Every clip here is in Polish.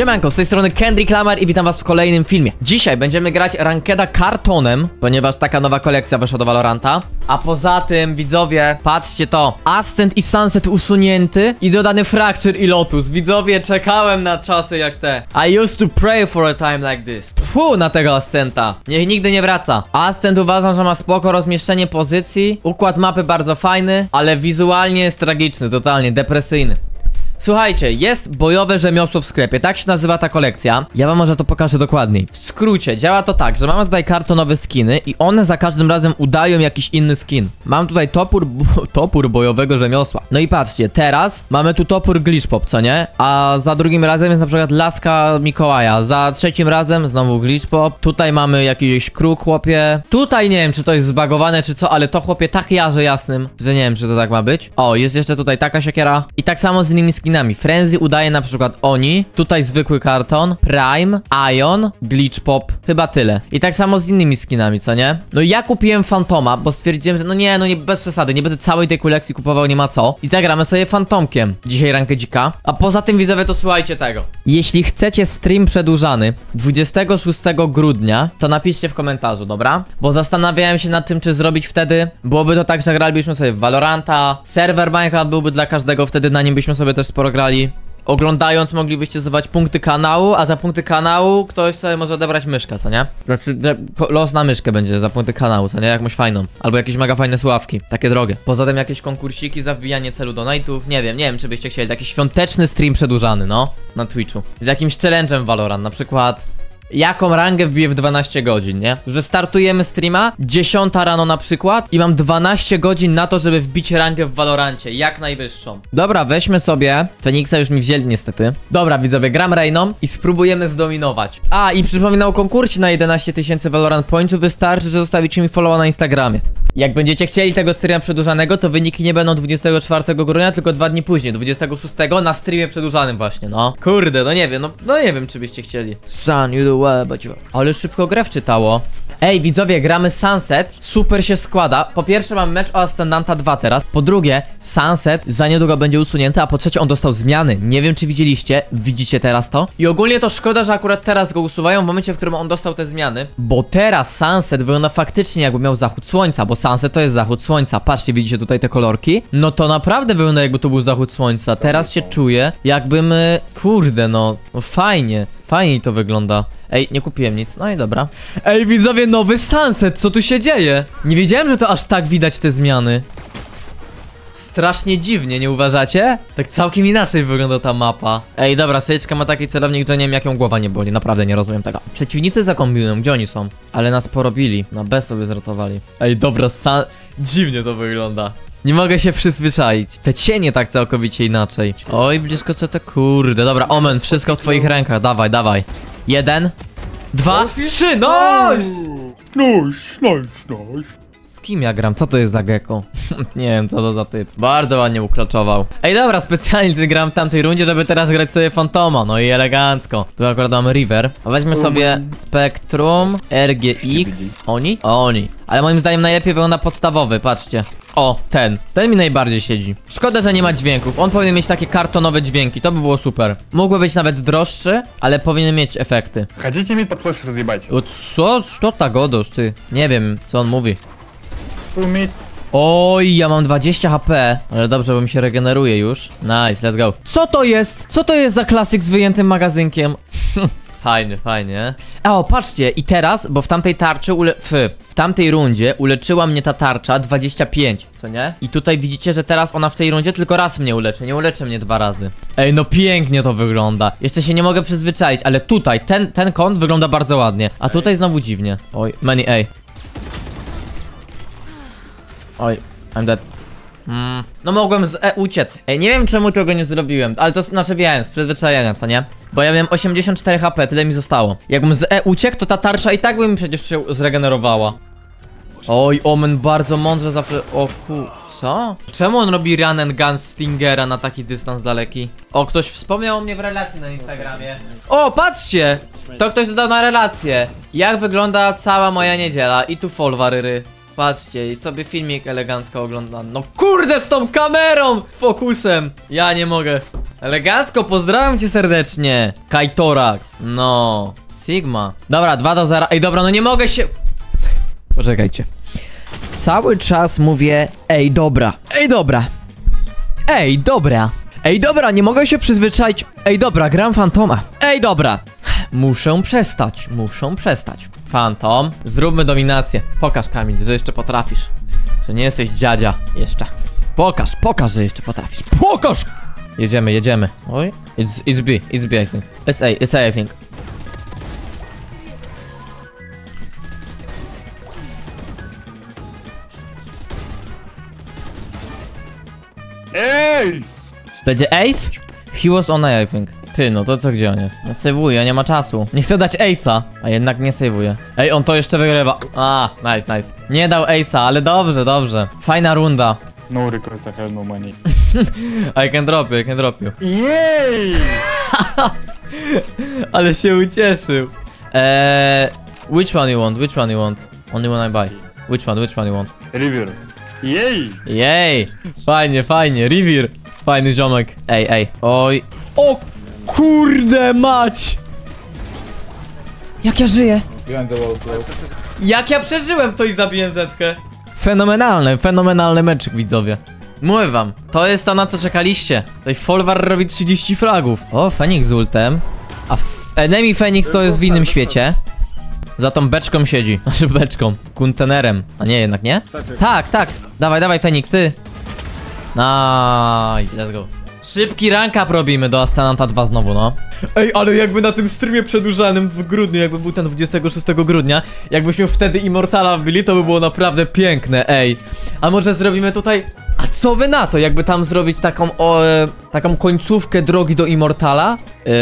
Siemanko, z tej strony Kendrick Lamar i witam was w kolejnym filmie. Dzisiaj będziemy grać Rankeda kartonem, ponieważ taka nowa kolekcja wyszła do Valoranta. A poza tym, widzowie, patrzcie to. Ascent i Sunset usunięty i dodany Fracture i Lotus. Widzowie, czekałem na czasy jak te. I used to pray for a time like this. Fu na tego Ascenta. Niech nigdy nie wraca. Ascent uważam, że ma spoko rozmieszczenie pozycji. Układ mapy bardzo fajny, ale wizualnie jest tragiczny, totalnie depresyjny. Słuchajcie, jest bojowe rzemiosło w sklepie, tak się nazywa ta kolekcja. Ja wam może to pokażę dokładniej. W skrócie, działa to tak, że mamy tutaj kartonowe skiny i one za każdym razem udają jakiś inny skin. Mam tutaj topór, topór bojowego rzemiosła. No i patrzcie, teraz mamy tu topór glitch pop, co nie? A za drugim razem jest na przykład laska Mikołaja, za trzecim razem znowu glitch pop. Tutaj mamy jakiś kruk, chłopie. Tutaj nie wiem, czy to jest zbagowane, czy co, ale to chłopie tak jarze jasnym, że nie wiem, czy to tak ma być. O, jest jeszcze tutaj taka siekiera. I tak samo z innymi skinami. Frenzy udaje na przykład Oni, tutaj zwykły karton, Prime, Ion, Glitch Pop, chyba tyle. I tak samo z innymi skinami, co nie? No ja kupiłem Fantoma, bo stwierdziłem, że no nie, no nie, bez przesady, nie będę całej tej kolekcji kupował, nie ma co. I zagramy sobie Fantomkiem. Dzisiaj rankę dzika. A poza tym widzowie, to słuchajcie tego. Jeśli chcecie stream przedłużany 26 grudnia, to napiszcie w komentarzu, dobra? Bo zastanawiałem się nad tym, czy zrobić wtedy. Byłoby to tak, że gralibyśmy sobie w Valoranta, serwer Minecraft byłby dla każdego, wtedy na nim byśmy sobie też sporo grali. Oglądając moglibyście zdobywać punkty kanału, a za punkty kanału ktoś sobie może odebrać myszkę, co nie? Znaczy, los na myszkę będzie za punkty kanału, co nie? Jakąś fajną. Albo jakieś mega fajne sławki, takie drogie. Poza tym jakieś konkursiki za wbijanie celu donate'ów, nie wiem, nie wiem czy byście chcieli. Taki świąteczny stream przedłużany, no, na Twitchu. Z jakimś challenge'em Valorant, na przykład jaką rangę wbiję w 12 godzin, nie? Że startujemy streama 10 rano na przykład i mam 12 godzin na to, żeby wbić rangę w Valorancie, jak najwyższą. Dobra, weźmy sobie, Feniksa już mi wzięli niestety. Dobra, widzowie, gram Reyną i spróbujemy zdominować. A, i przypominam o konkursie na 11 tysięcy Valorant Pointsów, wystarczy, że zostawicie mi followa na Instagramie. Jak będziecie chcieli tego streama przedłużanego, to wyniki nie będą 24 grudnia, tylko dwa dni później, 26 na streamie przedłużanym właśnie, no. Kurde, no nie wiem, no, no nie wiem, czy byście chcieli. Son, you do well, but you... Ale szybko grę wczytało. Ej, widzowie, gramy Sunset, super się składa. Po pierwsze mam mecz o Ascendanta 2 teraz, po drugie Sunset za niedługo będzie usunięty, a po trzecie on dostał zmiany. Nie wiem, czy widzieliście, widzicie teraz to? I ogólnie to szkoda, że akurat teraz go usuwają w momencie, w którym on dostał te zmiany, bo teraz Sunset wygląda faktycznie jakby miał zachód słońca, bo Sunset to jest zachód słońca. Patrzcie, widzicie tutaj te kolorki? No to naprawdę wygląda jakby to był zachód słońca. Teraz się czuję, jakbym, y, kurde no, no fajnie. Fajnie to wygląda. Ej, nie kupiłem nic, no i dobra. Ej, widzowie, nowy sunset, co tu się dzieje? Nie wiedziałem, że to aż tak widać te zmiany. Strasznie dziwnie, nie uważacie? Tak całkiem inaczej wygląda ta mapa. Ej, dobra, Sejczka ma taki celownik, że nie wiem jak ją głowa nie boli, naprawdę nie rozumiem tego. Przeciwnicy zakombinują, gdzie oni są? Ale nas porobili, na B sobie zrotowali. Ej, dobra, sa... dziwnie to wygląda. Nie mogę się przyzwyczaić. Te cienie tak całkowicie inaczej. Oj, blisko co to kurde. Dobra, Omen, wszystko w twoich rękach. Dawaj, dawaj. Jeden, dwa, trzy, nice! Nice, nice, nice. Z kim ja gram? Co to jest za gecko? nie wiem, co to za typ. Bardzo ładnie uklaczował. Ej, dobra, specjalnie gram w tamtej rundzie, żeby teraz grać sobie Fantoma. No i elegancko. Tu akurat mamy River. A weźmy sobie Spectrum, RGX. Oni? Oni. Ale moim zdaniem najlepiej wygląda podstawowy, patrzcie. O, ten. Ten mi najbardziej siedzi. Szkoda, że nie ma dźwięków. On powinien mieć takie kartonowe dźwięki, to by było super. Mógłby być nawet droższy, ale powinien mieć efekty. Хотите мне под флеш разъебать? O, co? Co ta godosz, ty? Nie wiem, co on mówi. Oj, ja mam 20 HP, ale dobrze, bo mi się regeneruje już. Nice, let's go. Co to jest? Co to jest za klasyk z wyjętym magazynkiem? Fajnie, fajnie. O, patrzcie, i teraz, bo w tamtej tarczy ule... W, w tamtej rundzie uleczyła mnie ta tarcza 25, co nie? I tutaj widzicie, że teraz ona w tej rundzie tylko raz mnie uleczy, nie uleczy mnie dwa razy. Ej, no pięknie to wygląda. Jeszcze się nie mogę przyzwyczaić, ale tutaj, ten, ten kąt wygląda bardzo ładnie. A tutaj znowu dziwnie. Oj, many, ej. Oj, I'm dead. Mm. No mogłem z E uciec. Ej, nie wiem czemu tego nie zrobiłem, ale to znaczy wiem, z przyzwyczajenia, co nie? Bo ja miałem 84 HP, tyle mi zostało. Jakbym z E uciekł, to ta tarcza i tak by mi przecież się zregenerowała. Oj, Omen bardzo mądrze zawsze... O ku... Co? Czemu on robi run and gun Stingera na taki dystans daleki? O, ktoś wspomniał o mnie w relacji na Instagramie. O, patrzcie! To ktoś dodał na relację. Jak wygląda cała moja niedziela i tu folwaryry. Patrzcie, i sobie filmik elegancko oglądam. No kurde z tą kamerą! Fokusem! Ja nie mogę. Elegancko, pozdrawiam cię serdecznie. Kajtorax. No. Sigma. Dobra, 2 do 0. Ej, dobra, no nie mogę się... Poczekajcie. Cały czas mówię, ej, dobra. Ej, dobra. Ej, dobra. Ej, dobra, nie mogę się przyzwyczaić. Ej, dobra, gram Fantoma. Ej, dobra. Muszę przestać, muszę przestać. Fantom, zróbmy dominację. Pokaż Kamil, że jeszcze potrafisz. Że nie jesteś dziadzia jeszcze. Pokaż, pokaż, że jeszcze potrafisz. Pokaż! Jedziemy, jedziemy. Oj. It's, it's B, it's B I think. It's A, it's A I think. Ace! Będzie Ace? He was on A I think. Ty, no to co, gdzie on jest? No sejwuje, nie ma czasu. Nie chcę dać Ace'a, a jednak nie sejwuje. Ej, on to jeszcze wygrywa. A, nice, nice. Nie dał Ace'a, ale dobrze, dobrze. Fajna runda. No request, I have no money. I can drop you, I can drop you. Jej! Ale się ucieszył. Eee, which one you want? Which one you want? Only one I buy. Which one? Which one you want? River. Jej! Jej! Fajnie, fajnie. River. Fajny ziomek. Ej, ej. Oj. O kurde mać! Jak ja żyję? Jak ja przeżyłem to i zabiłem Jetkę? Fenomenalny, fenomenalny meczyk widzowie. Mówię wam, to jest to na co czekaliście. Tutaj Folwar robi 30 fragów. O, Fenix z ultem. A Enemy Fenix to jest w innym świecie. Za tą beczką siedzi. Znaczy beczką. Kontenerem. A nie, jednak nie? Tak, tak. Dawaj, dawaj Fenix, ty. Nice, let's go. Szybki rank up robimy do Astananta 2 znowu, no. Ej, ale jakby na tym streamie przedłużanym w grudniu, jakby był ten 26 grudnia, jakbyśmy wtedy Immortala wbili, to by było naprawdę piękne, ej. A może zrobimy tutaj... A co wy na to, jakby tam zrobić taką, o, e, taką końcówkę drogi do Immortala? Yy,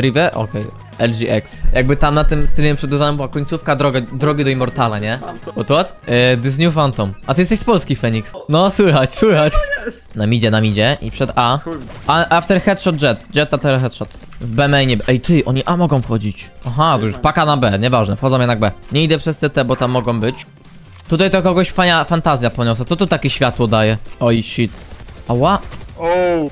Rive? Okej. Okay. LGX. Jakby tam na tym streamie przedłużałem była końcówka droga, drogi do Immortala, nie? What, what? E, this new Phantom. A ty jesteś z Polski, Phoenix. No, słychać, słychać. Na midzie, na midzie i przed A. a after headshot jet. Jet after headshot. W B mainie. Ej, ty, oni A mogą wchodzić. Aha, już paka na B, nieważne, wchodzą jednak B. Nie idę przez CT, bo tam mogą być. Tutaj to kogoś fania, fantazja poniosła. Co tu takie światło daje? Oj, shit. Ała. Oh.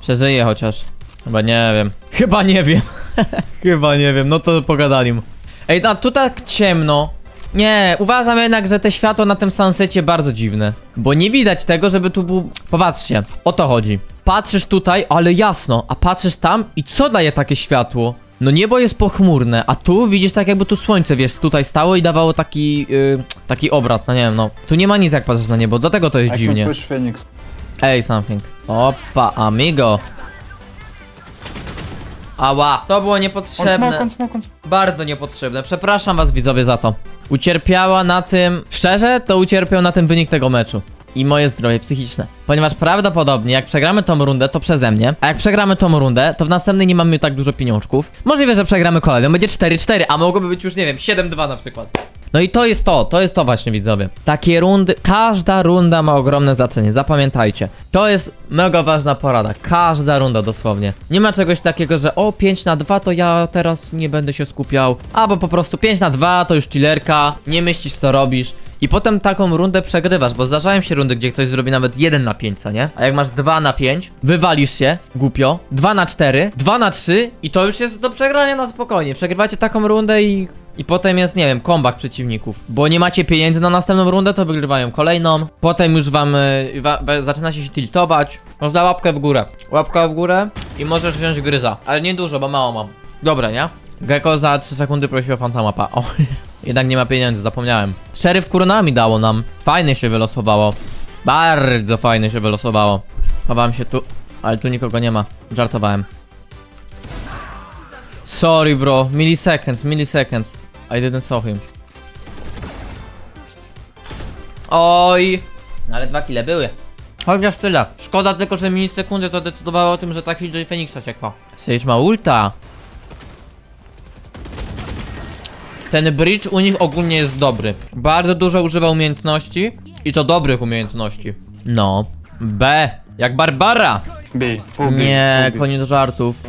Przeżyję chociaż. Chyba nie wiem. Chyba nie wiem. Chyba nie wiem, no to pogadaniem. Ej, no a tu tak ciemno. Nie, uważam jednak, że te światło na tym sunsetie bardzo dziwne. Bo nie widać tego, żeby tu był... Popatrzcie, o to chodzi. Patrzysz tutaj, ale jasno, a patrzysz tam i co daje takie światło? No niebo jest pochmurne, a tu widzisz tak jakby tu słońce, wiesz, tutaj stało i dawało taki, yy, taki obraz, no nie wiem, no. Tu nie ma nic jak patrzysz na niebo, dlatego to jest I dziwnie. Ej, something. Opa, amigo. Ała, to było niepotrzebne. On smoke, on smoke, on smoke. Bardzo niepotrzebne. Przepraszam was widzowie za to. Ucierpiała na tym, szczerze, to ucierpiał na tym wynik tego meczu. I moje zdrowie psychiczne. Ponieważ prawdopodobnie jak przegramy tą rundę, to przeze mnie. A jak przegramy tą rundę, to w następnej nie mamy tak dużo pieniążków. Możliwe, że przegramy kolejną. Będzie 4-4, a mogłoby być już, nie wiem, 7-2 na przykład. No i to jest to, to jest to właśnie widzowie. Takie rundy, każda runda ma ogromne znaczenie, zapamiętajcie. To jest mega ważna porada, każda runda dosłownie. Nie ma czegoś takiego, że o 5 na 2 to ja teraz nie będę się skupiał, albo po prostu 5 na 2 to już chillerka, nie myślisz co robisz. I potem taką rundę przegrywasz, bo zdarzają się rundy, gdzie ktoś zrobi nawet 1 na 5, co nie? A jak masz 2 na 5, wywalisz się, głupio, 2 na 4, 2 na 3 i to już jest do przegrania na spokojnie. Przegrywacie taką rundę i i potem jest, nie wiem, kombak przeciwników. Bo nie macie pieniędzy na następną rundę, to wygrywają kolejną. Potem już wam y, wa, zaczyna się tiltować. Można łapkę w górę. Łapka w górę i możesz wziąć gryza. Ale nie dużo, bo mało mam. Dobra, nie? Gecko za 3 sekundy prosił o fantamapa. O, jednak nie ma pieniędzy, zapomniałem. Szeryf kuronami dało nam. Fajnie się wylosowało. Bardzo fajnie się wylosowało. Chowałem się tu, ale tu nikogo nie ma. Żartowałem. Sorry bro, milliseconds, milliseconds. I didn't saw him. Oj! No ale dwa kile były. Chociaż tyle. Szkoda tylko, że milisekundy to decydowało o tym, że ta Killjoy Phoenixa ciekła. Sage ma ulta. Ten bridge u nich ogólnie jest dobry. Bardzo dużo używa umiejętności i to dobrych umiejętności. No. B. Jak Barbara. B. B. Nie, koniec żartów.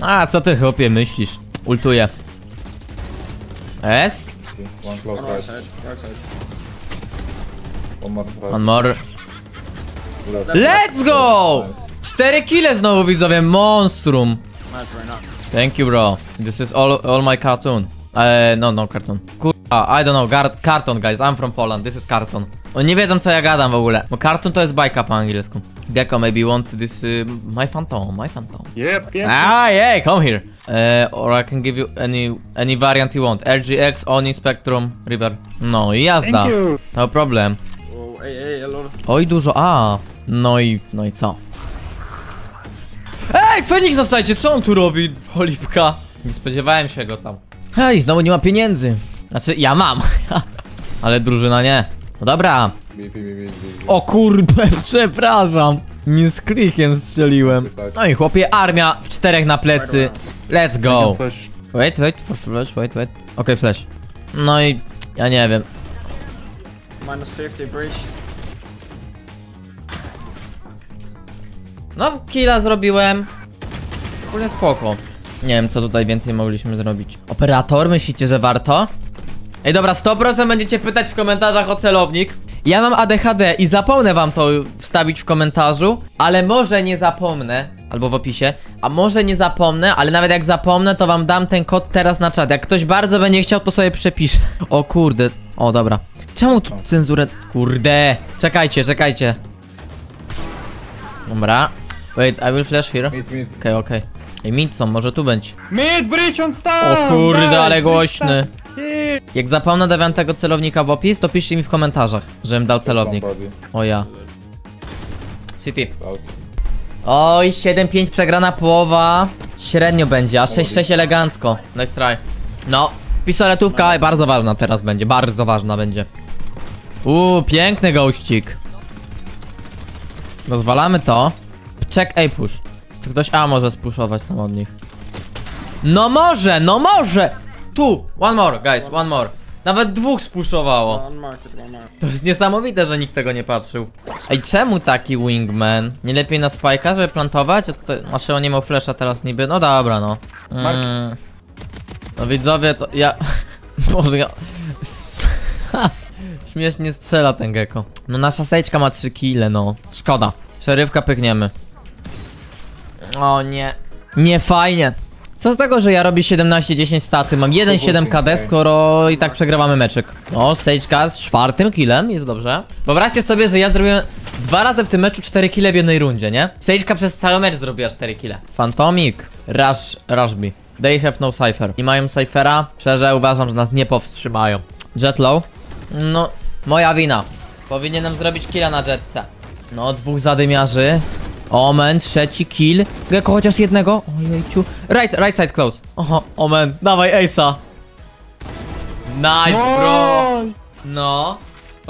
A, co ty chłopie myślisz? Ultuję. S? One close right. One more. Right. One more. Let's go! 4 kile znowu widzowie, monstrum. Thank you bro. This is all, all my cartoon. Uh, no, no cartoon. Kurwa, I don't know, Gar carton guys, I'm from Poland, this is carton. Oni nie wiedzą co ja gadam w ogóle, bo cartoon to jest bajka po angielsku. Gecko maybe want this, uh, my phantom, my phantom. Yep, yep. Ah, yeah, come here. Uh, or I can give you any any variant you want. RGX, Oni, Spectrum, River. No i jazda. Thank you. No problem. Oh, hey, hey, a lot of Oj, dużo. A, no i, no i co? Ej, Feniks na sajcie, co on tu robi? Cholipka. Nie spodziewałem się go tam. Hej, znowu nie ma pieniędzy. Znaczy, ja mam. Ale drużyna nie. No dobra. O kurde, przepraszam. Nie z klikiem strzeliłem. No i chłopie, armia w czterech na plecy. Let's go. Wait, wait, for flash, wait, wait. Okej, flash. No i ja nie wiem. minus 50 breach. No, killa zrobiłem. Ogólnie spoko. Nie wiem, co tutaj więcej mogliśmy zrobić. Operator, myślicie, że warto? Ej, dobra, 100% będziecie pytać w komentarzach o celownik. Ja mam ADHD i zapomnę wam to wstawić w komentarzu, ale może nie zapomnę, albo w opisie, a może nie zapomnę, ale nawet jak zapomnę, to wam dam ten kod teraz na czat. Jak ktoś bardzo będzie chciał, to sobie przepiszę. O kurde, o dobra. Czemu tu cenzurę? Kurde. Czekajcie, czekajcie. Dobra. Wait, I will flash here. Okej, okej. Ej, Midson, może tu będzie. Mid bridge on star! O kurde, ale głośny. Jak zapomnę dawiam tego celownika w opis, to piszcie mi w komentarzach, żebym dał celownik. O ja. City. Oj, 7-5 przegrana połowa. Średnio będzie, a 6-6 elegancko. Nice try. No, pistoletówka bardzo ważna teraz będzie, bardzo ważna będzie. Uuu, piękny gościk. Rozwalamy to. Check A push. Czy ktoś A może spuszować tam od nich? No może, no może! Tu, one more, guys, one more. Nawet dwóch spuszowało. Market. To jest niesamowite, że nikt tego nie patrzył. Ej, czemu taki wingman? Nie lepiej na spajka, żeby plantować? A tutaj, znaczy on nie miał flasha teraz niby, no dobra no. Mm. No widzowie, to ja... Boże, ja... Ha, Śmiesznie strzela ten gecko. No nasza sejczka ma 3 kile, no. Szkoda. Przerywka pykniemy. O nie. Nie fajnie. Co z tego, że ja robię 17-10 staty, mam 1-7 KD, skoro i tak przegrywamy meczyk. No, Sageka z czwartym killem, jest dobrze. Wyobraźcie sobie, że ja zrobiłem dwa razy w tym meczu 4 kile w jednej rundzie, nie? Sageka przez cały mecz zrobiła 4 kile. Fantomik, Rush, Rushby. They have no cipher. I mają cyphera, szczerze uważam, że nas nie powstrzymają. Jetlow? No, moja wina. Powinienem zrobić killa na jetce. No, dwóch zadymiarzy. Omen, trzeci kill. Gecko chociaż jednego. Ojejciu. Right, right side close. Oho, Omen, dawaj Ace'a. Nice, bro. No.